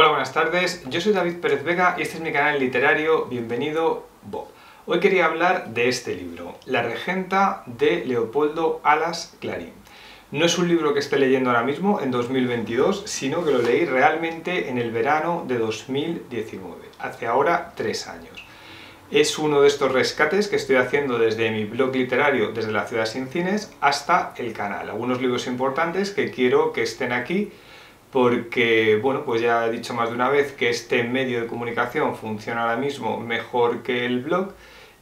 Hola, buenas tardes. Yo soy David Pérez Vega y este es mi canal literario. Bienvenido, Bob. Hoy quería hablar de este libro, La Regenta de Leopoldo Alas Clarín. No es un libro que esté leyendo ahora mismo, en 2022, sino que lo leí realmente en el verano de 2019, hace ahora tres años. Es uno de estos rescates que estoy haciendo desde mi blog literario, desde la ciudad sin cines, hasta el canal. Algunos libros importantes que quiero que estén aquí porque, bueno, pues ya he dicho más de una vez que este medio de comunicación funciona ahora mismo mejor que el blog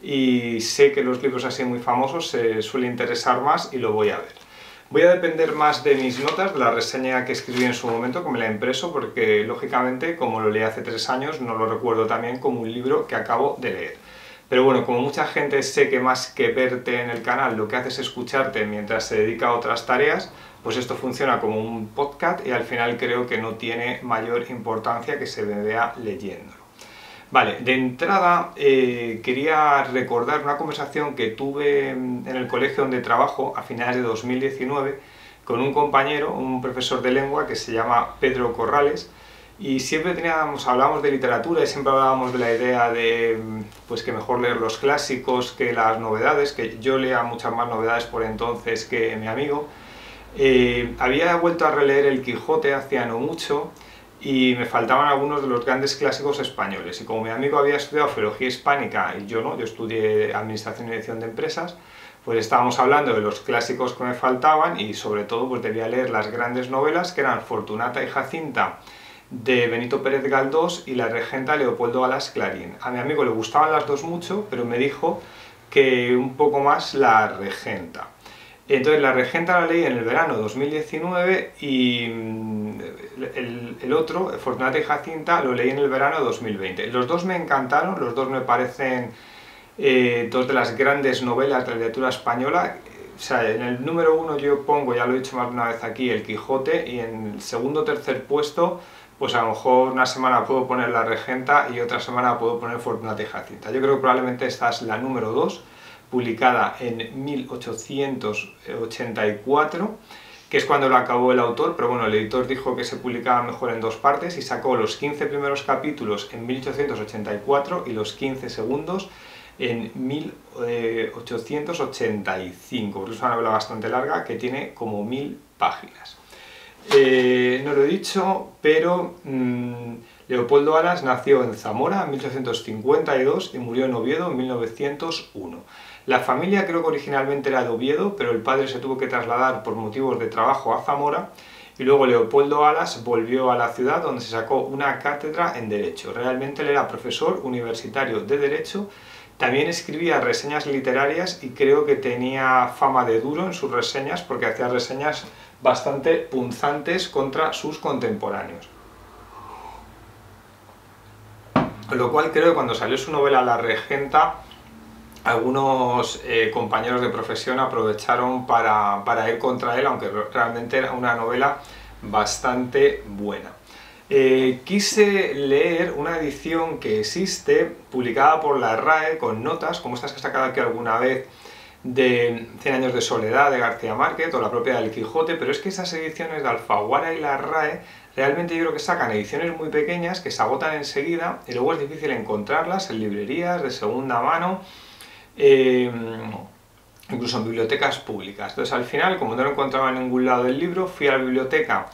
y sé que los libros así muy famosos se suele interesar más y lo voy a ver. Voy a depender más de mis notas, de la reseña que escribí en su momento, que me la he impreso, porque lógicamente, como lo leí hace tres años, no lo recuerdo también como un libro que acabo de leer. Pero bueno, como mucha gente sé que más que verte en el canal, lo que hace es escucharte mientras se dedica a otras tareas, pues esto funciona como un podcast y al final creo que no tiene mayor importancia que se vea leyéndolo. Vale, de entrada eh, quería recordar una conversación que tuve en el colegio donde trabajo a finales de 2019 con un compañero, un profesor de lengua que se llama Pedro Corrales, y siempre teníamos, hablábamos de literatura y siempre hablábamos de la idea de pues que mejor leer los clásicos que las novedades, que yo lea muchas más novedades por entonces que mi amigo, eh, había vuelto a releer El Quijote hacía no mucho y me faltaban algunos de los grandes clásicos españoles. Y como mi amigo había estudiado Filología Hispánica y yo no, yo estudié Administración y Dirección de Empresas, pues estábamos hablando de los clásicos que me faltaban y sobre todo pues debía leer las grandes novelas que eran Fortunata y Jacinta de Benito Pérez Galdós y La Regenta Leopoldo Alas Clarín. A mi amigo le gustaban las dos mucho, pero me dijo que un poco más La Regenta. Entonces la Regenta la leí en el verano 2019 y mm, el, otro, Fortunata y Jacinta, lo leí en el verano 2020. Los dos me encantaron, los dos me parecen eh, dos de las grandes novelas de la literatura española. O sea, en el número uno yo pongo, ya lo he dicho más de una vez aquí, El Quijote y en el segundo o tercer puesto pues a lo mejor una semana puedo poner La Regenta y otra semana puedo poner Fortunata y Jacinta. Yo creo que probablemente esta es la número dos publicada en 1884, que es cuando lo acabó el autor, pero bueno, el editor dijo que se publicaba mejor en dos partes y sacó los 15 primeros capítulos en 1884 y los 15 segundos en 1885, es una novela bastante larga que tiene como mil páginas. Eh, no lo he dicho, pero mm, Leopoldo Alas nació en Zamora en 1852 y murió en Oviedo en 1901. La familia creo que originalmente era de Oviedo, pero el padre se tuvo que trasladar por motivos de trabajo a Zamora y luego Leopoldo Alas volvió a la ciudad donde se sacó una cátedra en Derecho. Realmente él era profesor universitario de Derecho, también escribía reseñas literarias y creo que tenía fama de duro en sus reseñas porque hacía reseñas bastante punzantes contra sus contemporáneos. Lo cual creo que cuando salió su novela La Regenta algunos eh, compañeros de profesión aprovecharon para, ir contra él, aunque realmente era una novela bastante buena. Eh, quise leer una edición que existe, publicada por la RAE, con notas, como estas que he sacado aquí alguna vez, de Cien años de soledad de García Márquez o la propia del Quijote, pero es que esas ediciones de Alfaguara y la RAE realmente yo creo que sacan ediciones muy pequeñas que se agotan enseguida y luego es difícil encontrarlas en librerías de segunda mano eh, incluso en bibliotecas públicas. Entonces al final, como no lo encontraba en ningún lado el libro, fui a la biblioteca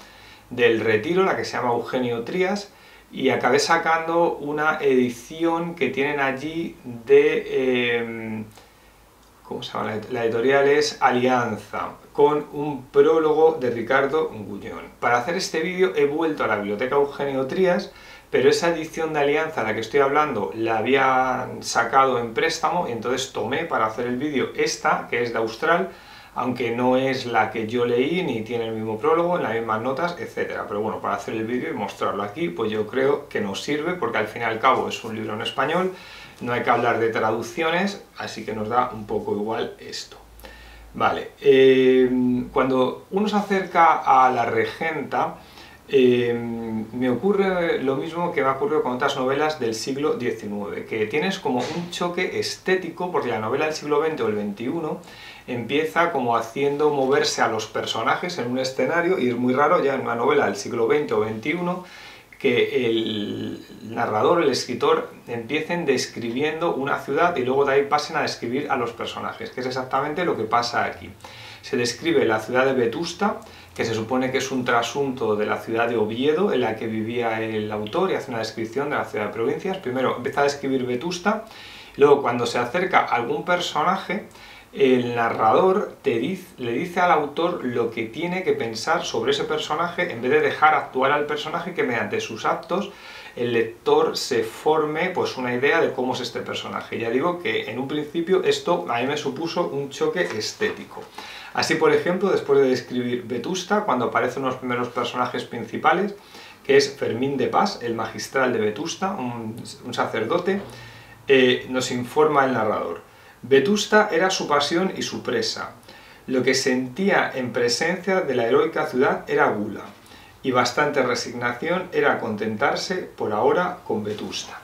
del Retiro, la que se llama Eugenio Trías, y acabé sacando una edición que tienen allí de... Eh, ¿Cómo se llama? La editorial es Alianza, con un prólogo de Ricardo Gullón. Para hacer este vídeo he vuelto a la biblioteca Eugenio Trías pero esa edición de Alianza a la que estoy hablando la habían sacado en préstamo entonces tomé para hacer el vídeo esta, que es de Austral, aunque no es la que yo leí ni tiene el mismo prólogo, las mismas notas, etcétera. Pero bueno, para hacer el vídeo y mostrarlo aquí, pues yo creo que nos sirve porque al fin y al cabo es un libro en español, no hay que hablar de traducciones, así que nos da un poco igual esto. Vale, eh, cuando uno se acerca a la regenta, Em, me ocurre lo mismo que me ha ocurrido con otras novelas del siglo XIX, que tienes como un choque estético, porque la novela del siglo XX o el XXI empieza como haciendo moverse a los personajes en un escenario, y es muy raro ya en una novela del siglo XX o XXI que el narrador, el escritor, empiecen describiendo una ciudad y luego de ahí pasen a describir a los personajes, que es exactamente lo que pasa aquí. Se describe la ciudad de Vetusta, que se supone que es un trasunto de la ciudad de Oviedo, en la que vivía el autor, y hace una descripción de la ciudad de provincias. Primero empieza a describir Vetusta, luego cuando se acerca a algún personaje, el narrador te dice, le dice al autor lo que tiene que pensar sobre ese personaje en vez de dejar actuar al personaje que mediante sus actos el lector se forme pues una idea de cómo es este personaje. Ya digo que en un principio esto a mí me supuso un choque estético. Así por ejemplo, después de describir Vetusta, cuando aparecen los primeros personajes principales, que es Fermín de Paz, el magistral de Vetusta, un, sacerdote, eh, nos informa el narrador. Vetusta era su pasión y su presa. Lo que sentía en presencia de la heroica ciudad era gula, y bastante resignación era contentarse por ahora con Vetusta.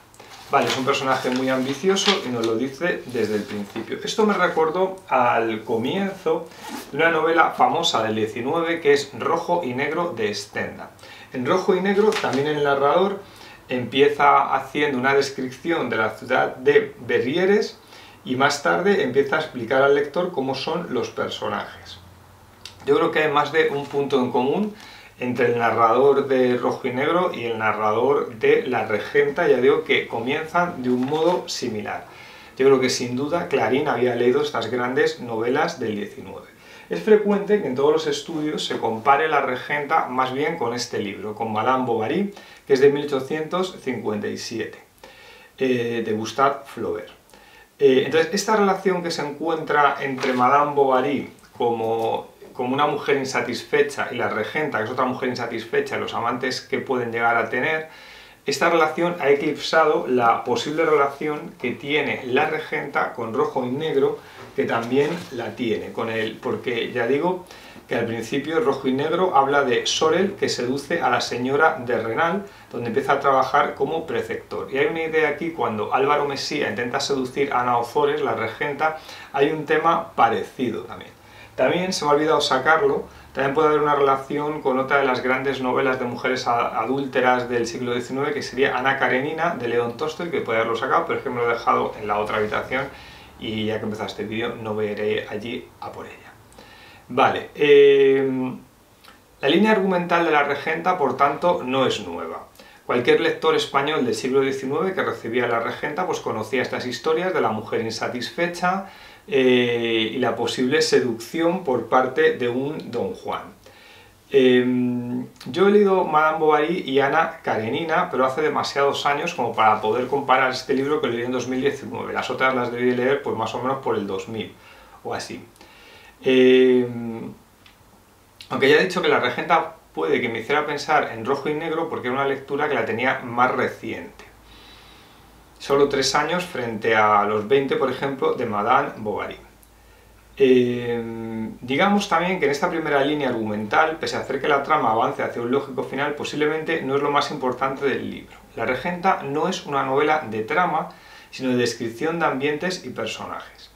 Vale, es un personaje muy ambicioso y nos lo dice desde el principio. Esto me recordó al comienzo de una novela famosa del 19 que es Rojo y Negro de Stendhal. En Rojo y Negro también el narrador empieza haciendo una descripción de la ciudad de Berrieres y más tarde empieza a explicar al lector cómo son los personajes. Yo creo que hay más de un punto en común entre el narrador de Rojo y Negro y el narrador de La Regenta, ya digo que comienzan de un modo similar. Yo creo que sin duda Clarín había leído estas grandes novelas del 19. Es frecuente que en todos los estudios se compare La Regenta más bien con este libro, con Madame Bovary, que es de 1857, eh, de Gustave Flaubert. Eh, entonces, esta relación que se encuentra entre Madame Bovary como, como una mujer insatisfecha y la regenta, que es otra mujer insatisfecha, los amantes que pueden llegar a tener, esta relación ha eclipsado la posible relación que tiene la regenta con rojo y negro, que también la tiene con él, porque ya digo que al principio rojo y negro habla de Sorel que seduce a la señora de Renal, donde empieza a trabajar como preceptor. Y hay una idea aquí, cuando Álvaro Mesía intenta seducir a Ana Ozores, la regenta, hay un tema parecido también. También se me ha olvidado sacarlo, también puede haber una relación con otra de las grandes novelas de mujeres adúlteras del siglo XIX, que sería Ana Karenina, de León Tolstoy, que puede haberlo sacado, pero es que me lo he dejado en la otra habitación y ya que empezó este vídeo no voy a ir allí a por ella. Vale, eh, la línea argumental de la regenta, por tanto, no es nueva. Cualquier lector español del siglo XIX que recibía a la regenta pues conocía estas historias de la mujer insatisfecha eh, y la posible seducción por parte de un don Juan. Em, yo he leído Madame Bovary y Ana Karenina, pero hace demasiados años como para poder comparar este libro que leí en 2019. Las otras las debí leer pues más o menos por el 2000 o así. Em, aunque ya he dicho que la regenta puede que me hiciera pensar en rojo y negro porque era una lectura que la tenía más reciente. Solo tres años frente a los 20, por ejemplo, de Madame Bovary. Eh, digamos también que en esta primera línea argumental, pese a hacer que la trama avance hacia un lógico final, posiblemente no es lo más importante del libro. La Regenta no es una novela de trama, sino de descripción de ambientes y personajes.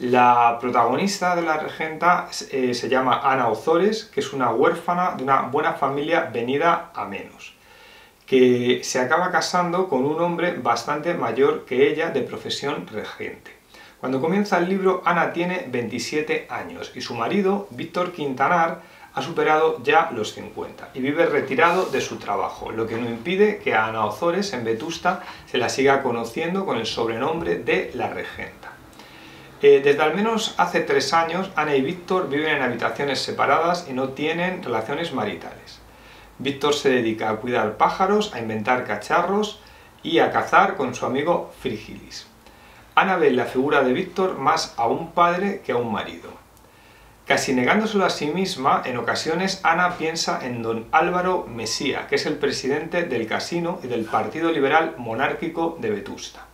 La protagonista de La Regenta eh, se llama Ana Ozores, que es una huérfana de una buena familia venida a menos, que se acaba casando con un hombre bastante mayor que ella de profesión regente. Cuando comienza el libro, Ana tiene 27 años y su marido, Víctor Quintanar, ha superado ya los 50 y vive retirado de su trabajo, lo que no impide que a Ana Ozores en Vetusta se la siga conociendo con el sobrenombre de la Regenta. Eh, desde al menos hace tres años, Ana y Víctor viven en habitaciones separadas y no tienen relaciones maritales. Víctor se dedica a cuidar pájaros, a inventar cacharros y a cazar con su amigo Frigilis. Ana ve la figura de Víctor más a un padre que a un marido. Casi negándoselo a sí misma, en ocasiones Ana piensa en don Álvaro Mesía, que es el presidente del casino y del Partido Liberal Monárquico de Vetusta.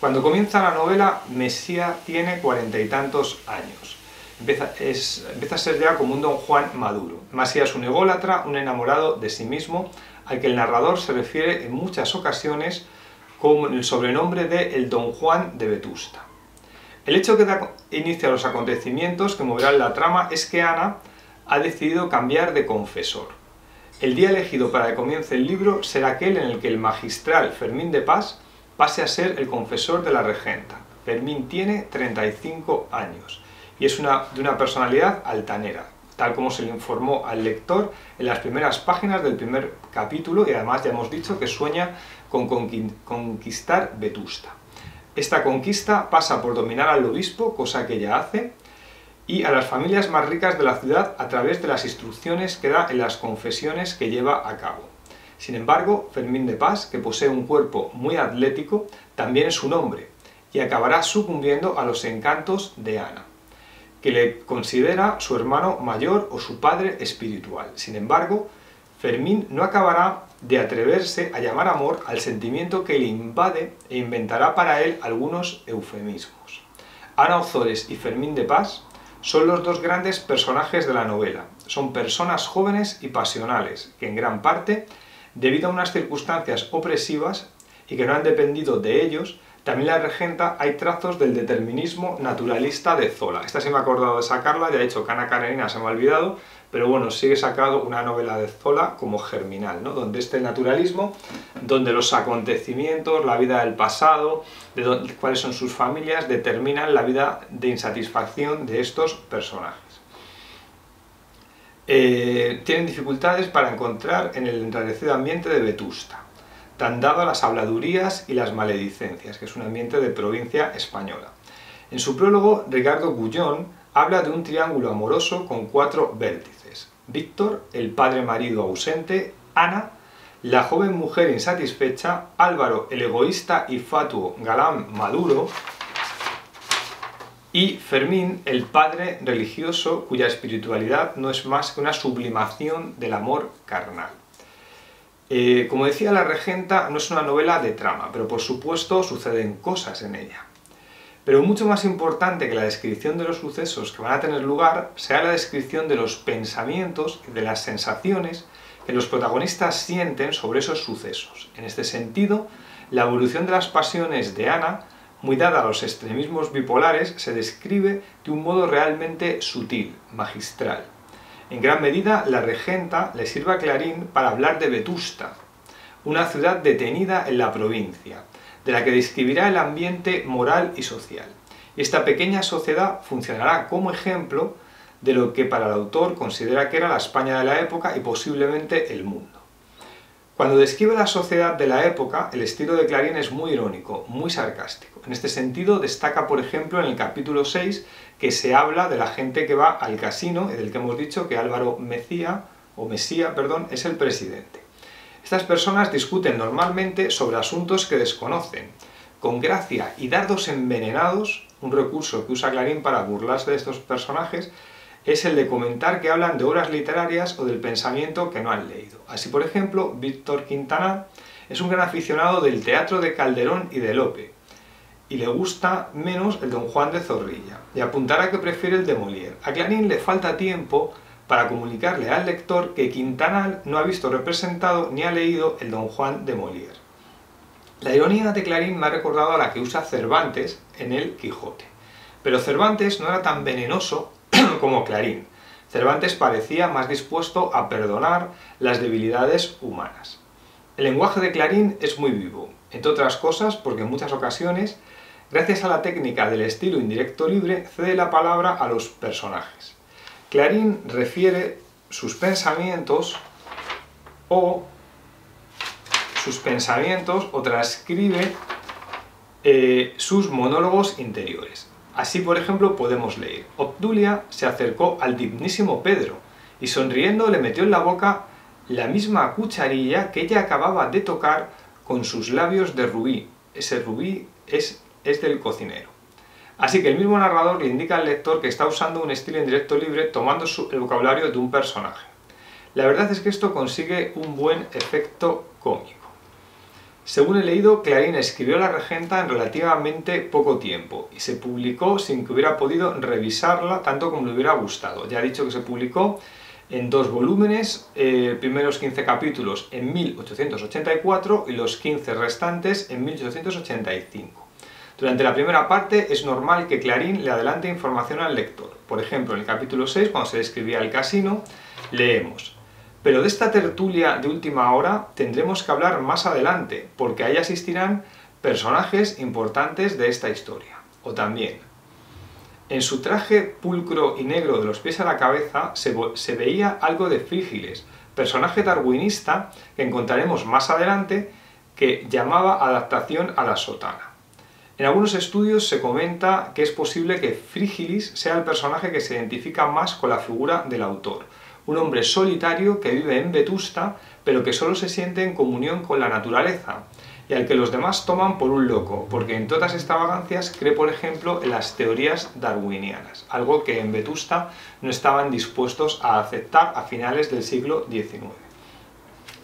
Cuando comienza la novela, Mesía tiene cuarenta y tantos años. Empieza, empieza, a ser ya como un don Juan maduro. Mesía es un ególatra, un enamorado de sí mismo, al que el narrador se refiere en muchas ocasiones con el sobrenombre de el Don Juan de Vetusta. El hecho que da inicio a los acontecimientos que moverán la trama es que Ana ha decidido cambiar de confesor. El día elegido para que comience el libro será aquel en el que el magistral Fermín de Paz pase a ser el confesor de la regenta. Fermín tiene 35 años y es una, de una personalidad altanera, tal como se le informó al lector en las primeras páginas del primer capítulo y además ya hemos dicho que sueña con conquistar Vetusta. Esta conquista pasa por dominar al obispo, cosa que ella hace, y a las familias más ricas de la ciudad a través de las instrucciones que da en las confesiones que lleva a cabo. Sin embargo, Fermín de Paz, que posee un cuerpo muy atlético, también es un hombre, y acabará sucumbiendo a los encantos de Ana, que le considera su hermano mayor o su padre espiritual. Sin embargo, Fermín no acabará de atreverse a llamar amor al sentimiento que le invade e inventará para él algunos eufemismos. Ana Ozores y Fermín de Paz son los dos grandes personajes de la novela. Son personas jóvenes y pasionales, que en gran parte, debido a unas circunstancias opresivas y que no han dependido de ellos, también la regenta hay trazos del determinismo naturalista de Zola. Esta se me ha acordado de sacarla, ya he dicho que Ana Karenina se me ha olvidado, pero bueno, sigue sacado una novela de Zola como Germinal, ¿no? donde este naturalismo, donde los acontecimientos, la vida del pasado, de cuáles son sus familias, determinan la vida de insatisfacción de estos personajes. Eh, tienen dificultades para encontrar en el enrarecido ambiente de Vetusta, tan dado a las habladurías y las maledicencias, que es un ambiente de provincia española. En su prólogo, Ricardo Gullón habla de un triángulo amoroso con cuatro vértices. Víctor, el padre marido ausente, Ana, la joven mujer insatisfecha, Álvaro, el egoísta y fatuo galán maduro, y Fermín, el padre religioso cuya espiritualidad no es más que una sublimación del amor carnal. Eh, como decía la regenta, no es una novela de trama, pero por supuesto suceden cosas en ella. Pero mucho más importante que la descripción de los sucesos que van a tener lugar será la descripción de los pensamientos y de las sensaciones que los protagonistas sienten sobre esos sucesos. En este sentido, la evolución de las pasiones de Ana, muy dada a los extremismos bipolares, se describe de un modo realmente sutil, magistral. En gran medida, la regenta le sirve a Clarín para hablar de Vetusta, una ciudad detenida en la provincia, de la que describirá el ambiente moral y social. Esta pequeña sociedad funcionará como ejemplo de lo que para el autor considera que era la España de la época y posiblemente el mundo. Cuando describe la sociedad de la época, el estilo de Clarín es muy irónico, muy sarcástico. En este sentido, destaca, por ejemplo, en el capítulo 6, que se habla de la gente que va al casino, y del que hemos dicho que Álvaro Mecía, o Mesía, perdón, es el presidente. Estas personas discuten normalmente sobre asuntos que desconocen. Con gracia y dardos envenenados, un recurso que usa Clarín para burlarse de estos personajes, es el de comentar que hablan de obras literarias o del pensamiento que no han leído. Así, por ejemplo, Víctor Quintana es un gran aficionado del teatro de Calderón y de Lope, y le gusta menos el Don Juan de Zorrilla, y apuntará que prefiere el de Molière. A Clarín le falta tiempo para comunicarle al lector que Quintanal no ha visto representado ni ha leído el Don Juan de Molière. La ironía de Clarín me ha recordado a la que usa Cervantes en el Quijote. Pero Cervantes no era tan venenoso como Clarín. Cervantes parecía más dispuesto a perdonar las debilidades humanas. El lenguaje de Clarín es muy vivo, entre otras cosas porque en muchas ocasiones, gracias a la técnica del estilo indirecto libre, cede la palabra a los personajes. Clarín refiere sus pensamientos o sus pensamientos o transcribe eh, sus monólogos interiores. Así, por ejemplo, podemos leer, Obdulia se acercó al dignísimo Pedro y sonriendo le metió en la boca la misma cucharilla que ella acababa de tocar con sus labios de rubí. Ese rubí es, es del cocinero. Así que el mismo narrador le indica al lector que está usando un estilo en directo libre tomando el vocabulario de un personaje. La verdad es que esto consigue un buen efecto cómico. Según he leído, Clarín escribió La Regenta en relativamente poco tiempo y se publicó sin que hubiera podido revisarla tanto como le hubiera gustado. Ya he dicho que se publicó en dos volúmenes, eh, primeros 15 capítulos en 1884 y los 15 restantes en 1885. Durante la primera parte es normal que Clarín le adelante información al lector. Por ejemplo, en el capítulo 6, cuando se describía el casino, leemos Pero de esta tertulia de última hora tendremos que hablar más adelante, porque ahí asistirán personajes importantes de esta historia. O también, en su traje pulcro y negro de los pies a la cabeza se, veía algo de Frígiles, personaje darwinista que encontraremos más adelante que llamaba adaptación a la sotana. En algunos estudios se comenta que es posible que Frígilis sea el personaje que se identifica más con la figura del autor, un hombre solitario que vive en Vetusta, pero que solo se siente en comunión con la naturaleza, y al que los demás toman por un loco, porque en todas extravagancias cree, por ejemplo, en las teorías darwinianas, algo que en Vetusta no estaban dispuestos a aceptar a finales del siglo XIX.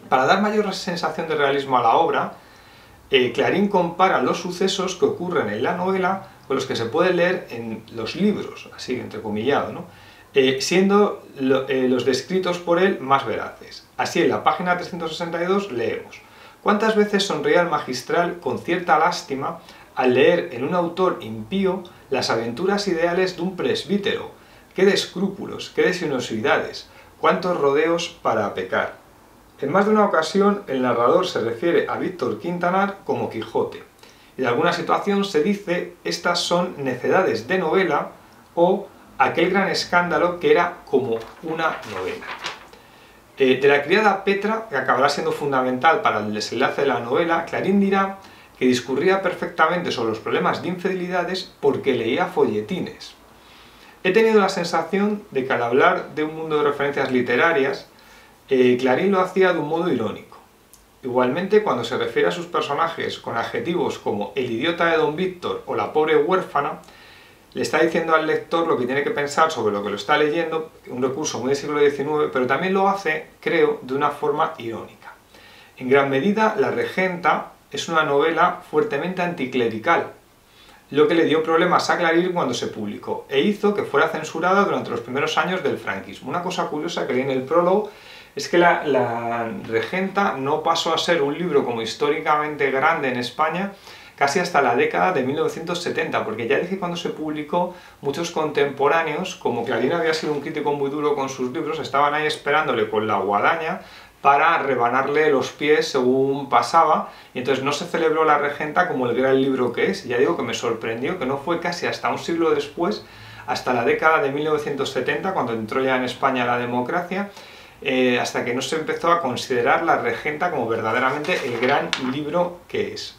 Para dar mayor sensación de realismo a la obra, eh, Clarín compara los sucesos que ocurren en la novela con los que se puede leer en los libros, así entrecomillado, ¿no? Eh, siendo eh, los descritos por él más veraces. Así en la página 362 leemos ¿Cuántas veces sonreía el magistral con cierta lástima al leer en un autor impío las aventuras ideales de un presbítero? ¡Qué de escrúpulos, qué de sinuosidades, cuántos rodeos para pecar! En más de una ocasión el narrador se refiere a Víctor Quintanar como Quijote. De alguna situación se dice estas son necedades de novela o aquel gran escándalo que era como una novela. Eh, de la criada Petra, que acabará siendo fundamental para el desenlace de la novela, Clarín dirá que discurría perfectamente sobre los problemas de infidelidades porque leía folletines. He tenido la sensación de que al hablar de un mundo de referencias literarias, eh, Clarín lo hacía de un modo irónico. Igualmente, cuando se refiere a sus personajes con adjetivos como el idiota de Don Víctor o la pobre huérfana, le está diciendo al lector lo que tiene que pensar sobre lo que lo está leyendo, un recurso muy del siglo XIX, pero también lo hace, creo, de una forma irónica. En gran medida, La Regenta es una novela fuertemente anticlerical, lo que le dio problemas a Clarín cuando se publicó, e hizo que fuera censurada durante los primeros años del franquismo. Una cosa curiosa que leí en el prólogo es que la, Regenta no pasó a ser un libro como históricamente grande en España, casi hasta la década de 1970, porque ya dije cuando se publicó, muchos contemporáneos, como Clarín había sido un crítico muy duro con sus libros, estaban ahí esperándole con la guadaña para rebanarle los pies según pasaba, y entonces no se celebró la regenta como el gran libro que es, ya digo que me sorprendió que no fue casi hasta un siglo después, hasta la década de 1970, cuando entró ya en España la democracia, eh, hasta que no se empezó a considerar la regenta como verdaderamente el gran libro que es.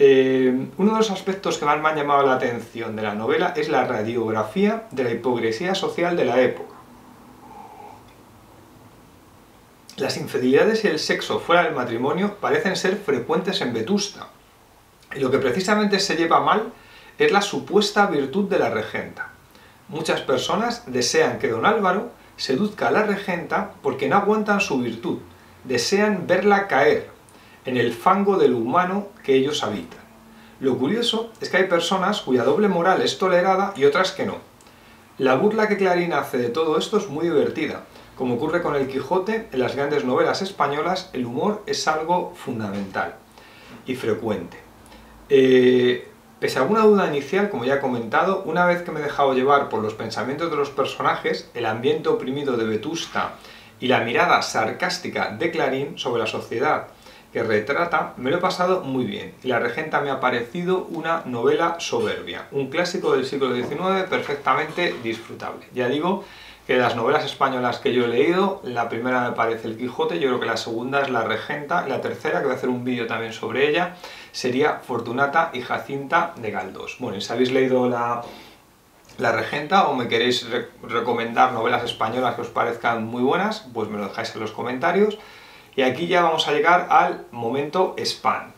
Eh, uno de los aspectos que más me han llamado la atención de la novela es la radiografía de la hipocresía social de la época. Las infidelidades y el sexo fuera del matrimonio parecen ser frecuentes en Vetusta, y lo que precisamente se lleva mal es la supuesta virtud de la regenta. Muchas personas desean que don Álvaro seduzca a la regenta porque no aguantan su virtud, desean verla caer, en el fango del humano que ellos habitan. Lo curioso es que hay personas cuya doble moral es tolerada y otras que no. La burla que Clarín hace de todo esto es muy divertida. Como ocurre con el Quijote, en las grandes novelas españolas el humor es algo fundamental y frecuente. Eh, pese a alguna duda inicial, como ya he comentado, una vez que me he dejado llevar por los pensamientos de los personajes, el ambiente oprimido de Vetusta y la mirada sarcástica de Clarín sobre la sociedad que retrata, me lo he pasado muy bien y La Regenta me ha parecido una novela soberbia, un clásico del siglo XIX perfectamente disfrutable. Ya digo que de las novelas españolas que yo he leído, la primera me parece El Quijote, yo creo que la segunda es La Regenta, y la tercera, que voy a hacer un vídeo también sobre ella, sería Fortunata y Jacinta de Galdós. Bueno, si habéis leído la, Regenta o me queréis recomendar novelas españolas que os parezcan muy buenas, pues me lo dejáis en los comentarios. Y aquí ya vamos a llegar al momento spam.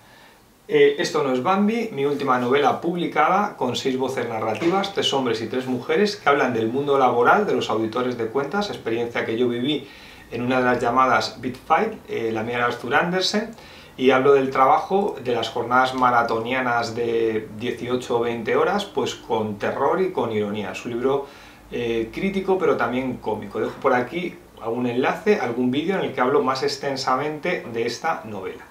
Eh, esto no es Bambi, mi última novela publicada con seis voces narrativas, tres hombres y tres mujeres que hablan del mundo laboral de los auditores de cuentas, experiencia que yo viví en una de las llamadas Bitfight, eh, la mía era Arthur Andersen, y hablo del trabajo de las jornadas maratonianas de 18 o 20 horas, pues con terror y con ironía. Es un libro eh, crítico pero también cómico. Dejo por aquí algún enlace, algún vídeo en el que hablo más extensamente de esta novela.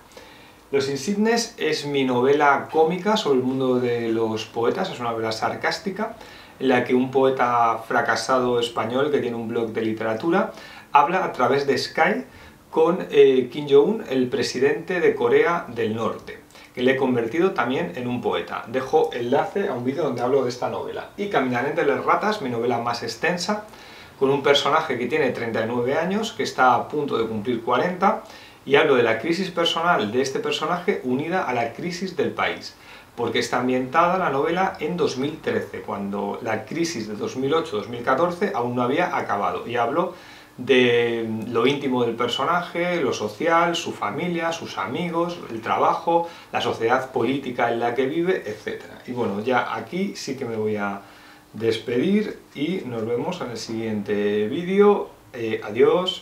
Los Insignes es mi novela cómica sobre el mundo de los poetas, es una novela sarcástica en la que un poeta fracasado español que tiene un blog de literatura habla a través de Skype con eh, Kim Jong-un, el presidente de Corea del Norte, que le he convertido también en un poeta. Dejo enlace a un vídeo donde hablo de esta novela. Y Caminar entre las ratas, mi novela más extensa, con un personaje que tiene 39 años, que está a punto de cumplir 40, y hablo de la crisis personal de este personaje unida a la crisis del país, porque está ambientada la novela en 2013, cuando la crisis de 2008-2014 aún no había acabado, y hablo de lo íntimo del personaje, lo social, su familia, sus amigos, el trabajo, la sociedad política en la que vive, etc. Y bueno, ya aquí sí que me voy a despedir y nos vemos en el siguiente vídeo. Eh, adiós.